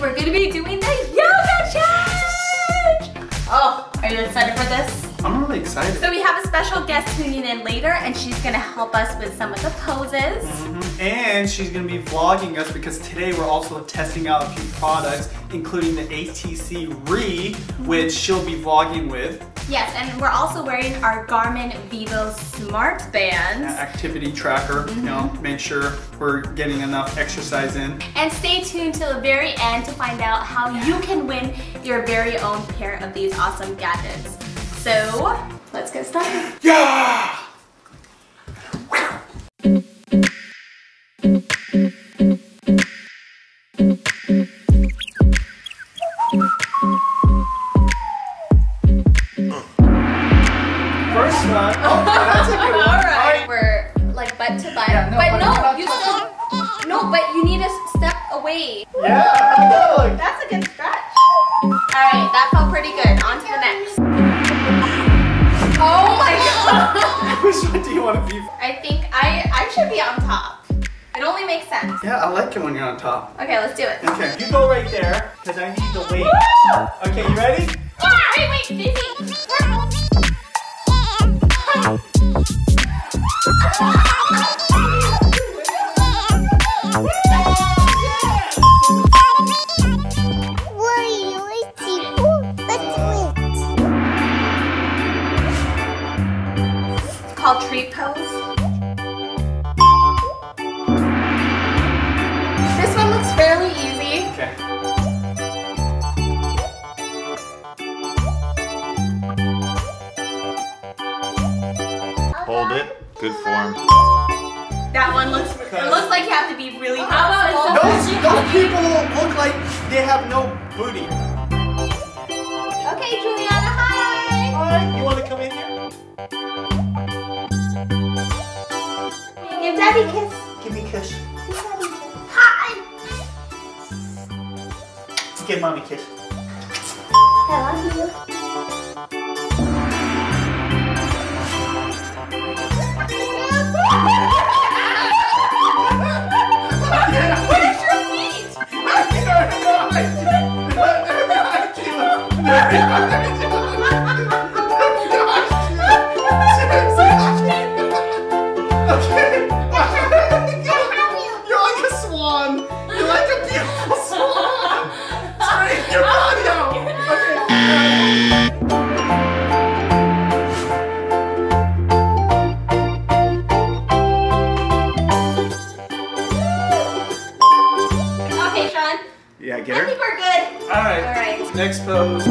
we're gonna be doing the yoga challenge. Oh, are you excited for this? I'm really excited. So we have a special guest tuning in later and she's gonna help us with some of the poses. Mhm. And she's gonna be vlogging us because today we're also testing out a few products, including the HTC Re, which she'll be vlogging with. Yes, and we're also wearing our Garmin Vivosmart An Bands. activity tracker, you know, make sure we're getting enough exercise in. And stay tuned till the very end to find out how you can win your very own pair of these awesome gadgets. So, let's get started. Yeah! First one. Oh, that's a good one. Alright. We're like butt to butt. Yeah, no, but but no, you still No, but you need to step away. Yeah. That's a good stretch. Alright, that felt pretty good. On to the next. Which one do you want to be? I think I I should be on top. It only makes sense. Yeah, I like it when you're on top. Okay, let's do it. Okay, you go right there, because I need the weight. Okay, you ready? Ah, wait, wait, Daisy. called tree pose. This one looks fairly easy. Okay. Hold it. Good form. That one looks. It looks like you have to be really flexible. Those, those people look like they have no booty. Okay, Julianna, hi. Alright, you want to come in here? Give Daddy a kiss. Give me a kiss. Hi. Give mommy a kiss. I love you. Sean. Yeah, I get think her. we're good. All right. All right. Next pose.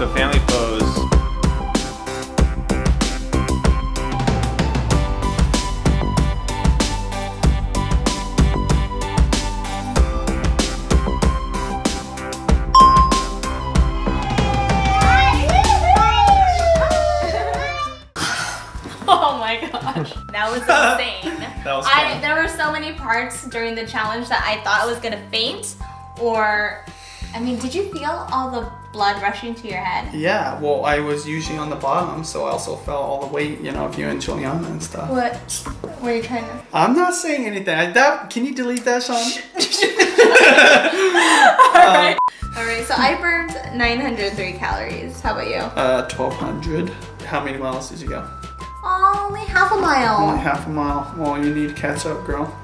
So family pose. Oh my gosh, that was insane. That was I there were so many parts during the challenge that I thought I was gonna faint, or I mean, did you feel all the blood rushing to your head? Yeah, well, I was usually on the bottom, so I also felt all the weight, you know, of you and Julianna and stuff. What were you trying to? I'm not saying anything. I, that, can you delete that, Sean? All right. All right. So I burned 903 calories. How about you? Uh, 1200. How many miles did you go? Only half a mile. Only half a mile. Well, you need to catch up, girl.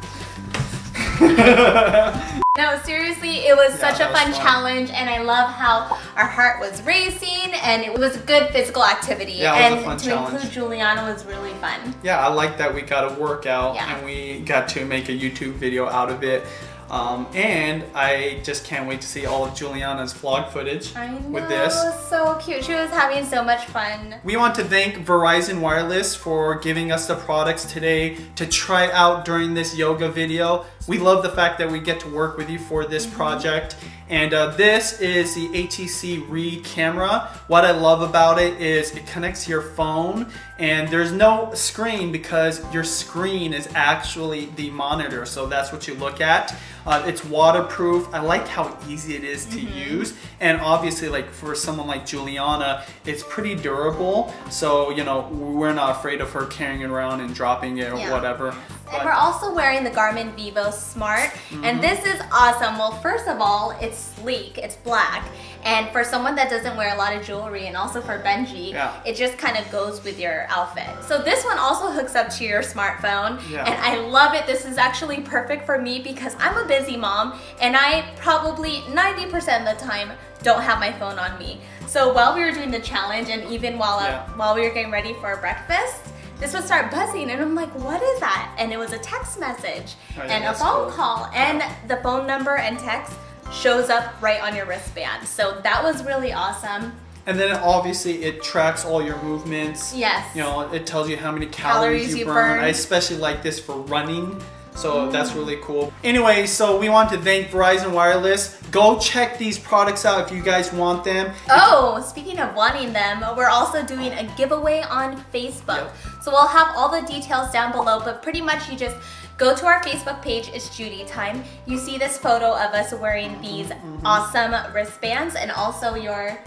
No, seriously, it was Yeah, such a fun, fun. challenge, and I love how our heart was racing, and it was a good physical activity. Yeah, it was a and to challenge. include Julianna was really fun. Yeah, I like that we got a workout Yeah. and we got to make a YouTube video out of it. Um, and I just can't wait to see all of Julianna's vlog footage know, with this. it was so cute. She was having so much fun. We want to thank Verizon Wireless for giving us the products today to try out during this yoga video. We love the fact that we get to work with you for this project. And uh, this is the HTC Re camera. What I love about it is it connects to your phone and there's no screen because your screen is actually the monitor. So that's what you look at. Uh, it's waterproof. I like how easy it is to use. And obviously like for someone like Julianna, it's pretty durable. So, you know, we're not afraid of her carrying it around and dropping it or Yeah. whatever. And we're also wearing the Garmin Vivosmart, Mm-hmm. and this is awesome. Well, first of all, it's sleek, it's black, and for someone that doesn't wear a lot of jewelry, and also for Benji, Yeah. it just kind of goes with your outfit. So this one also hooks up to your smartphone, Yeah. and I love it. This is actually perfect for me because I'm a busy mom, and I probably 90% of the time don't have my phone on me. So while we were doing the challenge, and even while Yeah. while we were getting ready for breakfast, this would start buzzing and I'm like, what is that? And it was a text message Oh, yeah, and a phone cool. call and the phone number and text shows up right on your wristband. So that was really awesome. And then obviously it tracks all your movements. Yes. You know, it tells you how many calories, Calories you, you burn. burn. I especially like this for running. So that's really cool. Anyway, so we want to thank Verizon Wireless. Go check these products out if you guys want them. Oh, speaking of wanting them, we're also doing a giveaway on Facebook. Yep. So we'll have all the details down below, but pretty much you just go to our Facebook page, it's Judy Time. You see this photo of us wearing these Mm-hmm. awesome wristbands and also your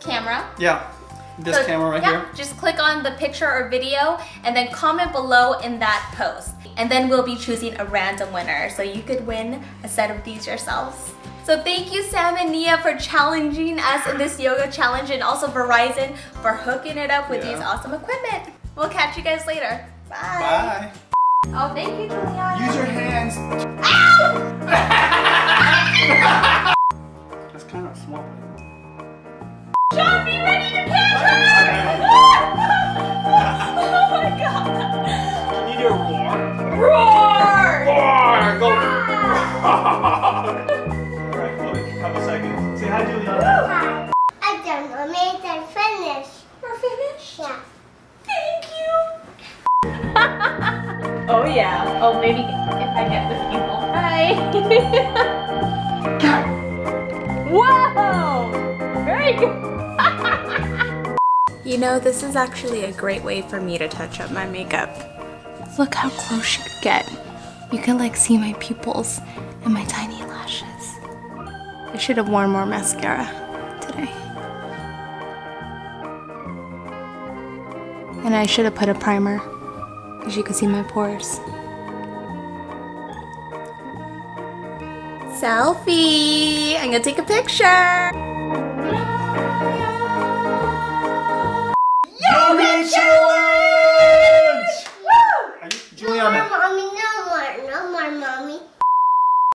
camera. Yeah, this So, camera right yeah, here. Just click on the picture or video and then comment below in that post. And then we'll be choosing a random winner. So you could win a set of these yourselves. So thank you Sam and Nia for challenging us in this yoga challenge and also Verizon for hooking it up with Yeah. these awesome equipment. We'll catch you guys later. Bye. Bye. Oh, thank you, Julianna. Use your hands. Ow! That's kind of small. John, be ready to Oh oh yeah. Oh, maybe if I get this angle. Hi. Whoa! Very good. you know, this is actually a great way for me to touch up my makeup. Look how close you could get. You can like see my pupils and my tiny lashes. I should have worn more mascara today. And I should have put a primer because you can see my pores. Selfie! I'm gonna take a picture!